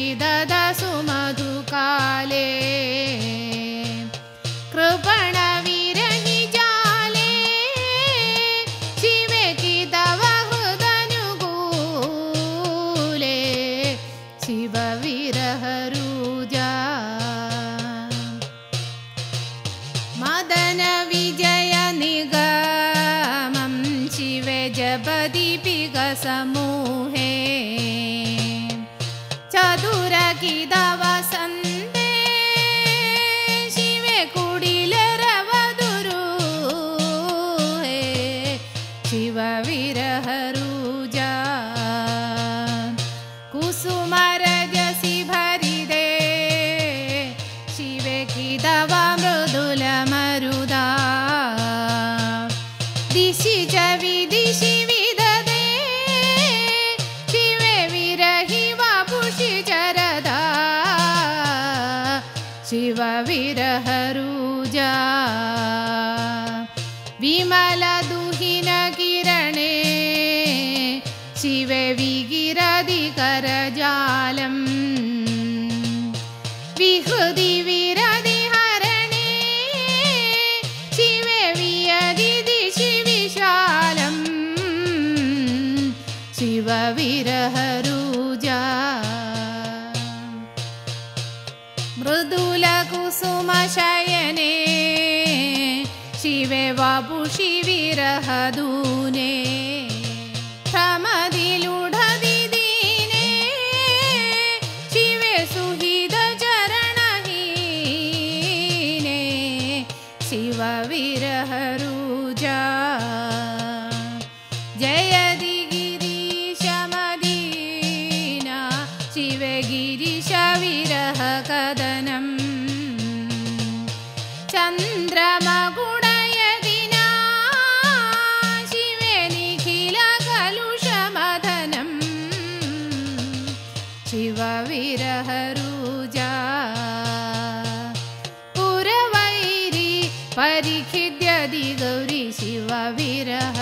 शिवे विदद सुमधुकाले कृपण जाले। शिवे किदव हृदनुगूले शिवविरहरूजा। मदन विजय निगमं शिवे जपदीपिक ಕಿದವಸಂದೇ ಶಿವೆ ಕುಡಿಲರವದುರು ಹೇ ಶಿವ ವಿರಹರುಜ ಕುಸುಮರ शिवविरहरूजा विमलदुहिनकिरणे शिवे विगिरदिकरजालम् विहृदि विरदिहरणे शिवे वियदि दिशि विशालम् शिवविरहरूजा मृदुलकुसुमशयने शिवे विरहदूने प्रमदिलुढदि दीने शिवे सुहृदचरणहीने शिवविरहरूजा। जयदि गिरीशमदीना शिवा वीररुजा परिखिद्यदि गौरी शिवविरह